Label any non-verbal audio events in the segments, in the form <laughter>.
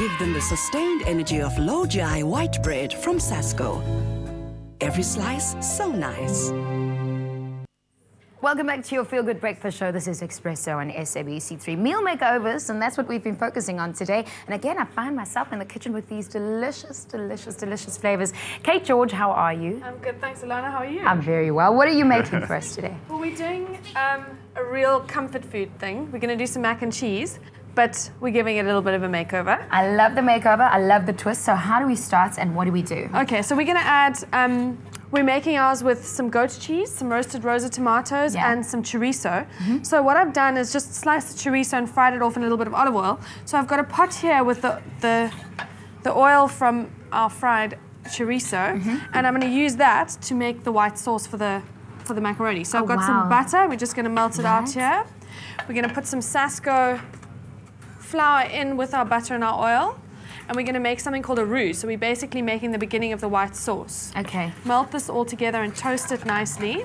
Give them the sustained energy of low GI white bread from Sasko. Every slice so nice. Welcome back to your Feel Good Breakfast Show. This is Expresso on SABC3 Meal Makeovers, and that's what we've been focusing on today. And again, I find myself in the kitchen with these delicious, delicious, delicious flavors. Kate George, how are you? I'm good, thanks, Alana. How are you? I'm very well. What are you making <laughs> for us today? Well, we're doing um, a real comfort food thing. We're going to do some mac and cheese, but we're giving it a little bit of a makeover. I love the makeover. I love the twist. So how do we start and what do we do? Okay, so we're going to add. Um, we're making ours with some goat cheese, some roasted rosa tomatoes, Yeah. and some chorizo. So what I've done is just sliced the chorizo and fried it off in a little bit of olive oil. So I've got a pot here with the the, the oil from our fried chorizo, and I'm going to use that to make the white sauce for the for the macaroni. So I've Oh, got wow. some butter. We're just going to melt it out here. We're going to put some Sasko flour in with our butter and our oil. And we're going to make something called a roux. So we're basically making the beginning of the white sauce. Okay. Melt this all together and toast it nicely.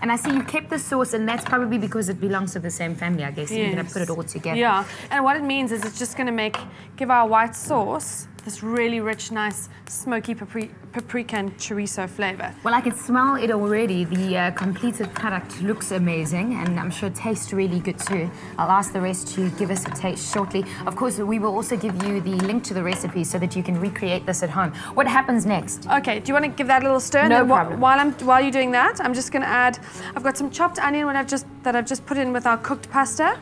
And I see you kept the sauce, and that's probably because it belongs to the same family, I guess. and You're going to put it all together. Yeah, and what it means is it's just going to make give our white sauce this really rich, nice, smoky papri- paprika and chorizo flavor. Well, I can smell it already. The uh, completed product looks amazing, and I'm sure it tastes really good too. I'll ask the rest to give us a taste shortly. Of course, we will also give you the link to the recipe so that you can recreate this at home. What happens next? Okay, do you want to give that a little stir? No problem. while I'm while you're doing that, I'm just going to add. I've got some chopped onion I've just that I've just put in with our cooked pasta.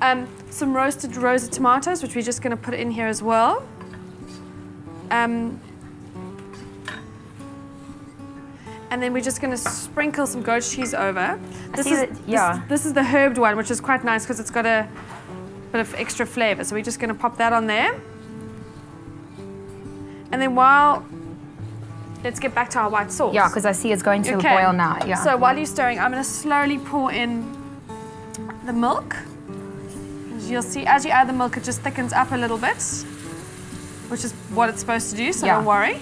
Um, some roasted rosa tomatoes, which we're just going to put in here as well. Um, and then we're just going to sprinkle some goat cheese over. This is that- this- yeah. This, is the herbed one, which is quite nice because it's got a bit of extra flavor. So we're just going to pop that on there. And then while let's get back to our white sauce. Yeah, because I see it's going to Okay. boil now. Yeah. So while you're stirring, I'm going to slowly pour in the milk. As you'll see, as you add the milk, it just thickens up a little bit, which is what it's supposed to do. So Yeah. don't worry.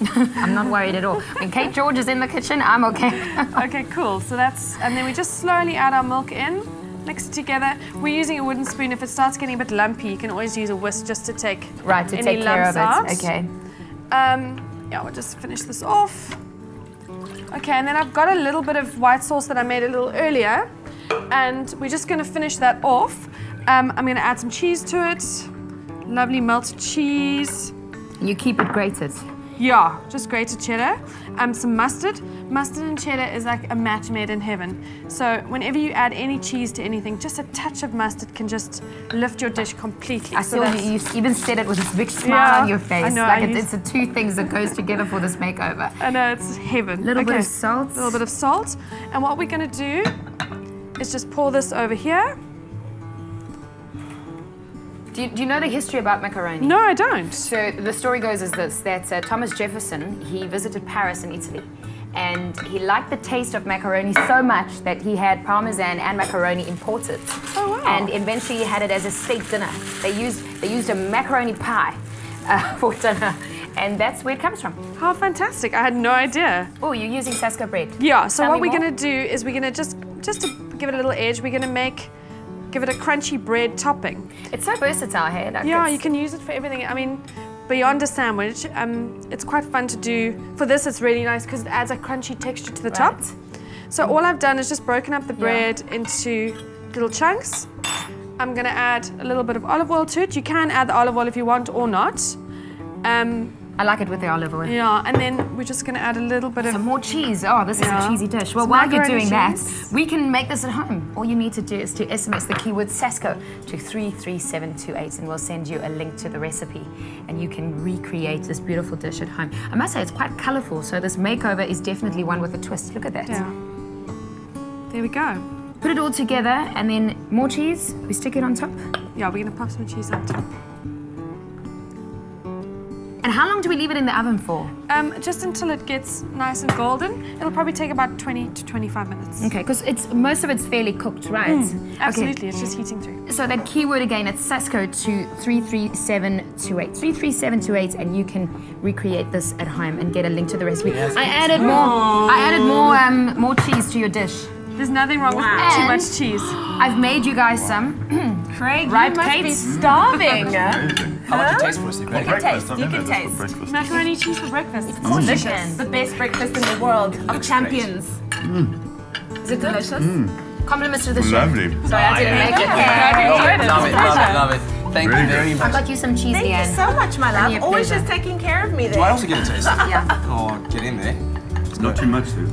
<laughs> I'm not worried at all. When Kate George is in the kitchen, I'm okay. <laughs> Okay, cool. So that's, and then we just slowly add our milk in, mix it together. We're using a wooden spoon. If it starts getting a bit lumpy, you can always use a whisk just to take right, to any take care of it. out. Okay. Um, yeah, we'll just finish this off. Okay, and then I've got a little bit of white sauce that I made a little earlier, and we're just going to finish that off. Um, I'm going to add some cheese to it. Lovely melted cheese. You keep it grated. Yeah, just grated cheddar. Um, some mustard. Mustard and cheddar is like a match made in heaven. So whenever you add any cheese to anything, just a touch of mustard can just lift your dish completely. I So saw you, you even said it with this big smile Yeah, on your I face. know, like I it, it's the two things that goes together for this makeover. I know it's heaven. A little bit of salt. A little bit of salt. And what we're going to do is just pour this over here. Do you, do you know the history about macaroni? No, I don't. So the story goes as this: that uh, Thomas Jefferson he visited Paris in Italy, and he liked the taste of macaroni so much that he had parmesan and macaroni imported. Oh, wow. And eventually he had it as a state dinner. They used they used a macaroni pie uh, <laughs> for dinner, and that's where it comes from. How fantastic. I had no idea. Oh, you're using Sasko bread. Yeah, so Tell what we're going to do is we're going to just, just to give it a little edge, we're going to make, give it a crunchy bread topping. It's so versatile, hey? Like Yeah, you can use it for everything. I mean, beyond a sandwich, um, it's quite fun to do. For this, it's really nice because it adds a crunchy texture to the top. So all I've done is just broken up the bread into little chunks. I'm gonna add a little bit of olive oil to it. You can add the olive oil if you want or not. Um, I like it with the olive oil. yeah, and then we're just gonna add a little bit of Some more cheese. Oh, this is a cheesy dish. Well, Some while you're doing that, we can make this at home. All you need to do is to SMS the keyword Sasko to 33728 and we'll send you a link to the recipe and you can recreate this beautiful dish at home. I must say, it's quite colorful, so this makeover is definitely one with a twist. Look at that. yeah. There we go. Put it all together and then more cheese. We stick it on top. Yeah, we're gonna pop some cheese on top. And how long do we leave it in the oven for? Um, just until it gets nice and golden. It'll probably take about 20 to 25 minutes. Okay, because it's most of it's fairly cooked, right? Okay. Absolutely, it's just heating through. So that keyword again, it's Sasko to 33728. 33728 and you can recreate this at home and get a link to the recipe. I added more I added more um, more cheese to your dish. There's nothing wrong with too much cheese. <gasps> I've made you guys some <clears throat> Craig, Right, you must Kate? be starving. Amazing. <laughs> How about you taste for You For Nick? breakfast, taste, you can taste. Macaroni cheese for breakfast. It's delicious. The best breakfast in the world of Looks champions. Is it delicious? Compliments to the chef. Lovely. Sorry, I didn't make it. Love it, love it, love it. Thank Very you good. very I much. got you some cheese, Thank you so much, my love. Always pleasure. just taking care of me Do I also get a taste? <laughs> Yeah. Oh, get in there. It's not too much, though.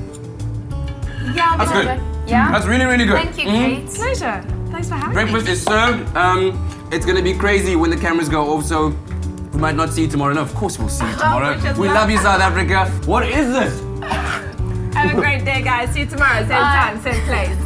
Yeah, That's good. Yeah? That's really, really good. Thank you, Mhm. Kate. Pleasure. Thanks for having me. Breakfast is served. Um, it's gonna be crazy when the cameras go off, so we might not see you tomorrow. No, of course we'll see you <laughs> tomorrow. we we love love you, South Africa. What is this? Have a great day, guys. See you tomorrow. Same time, same place.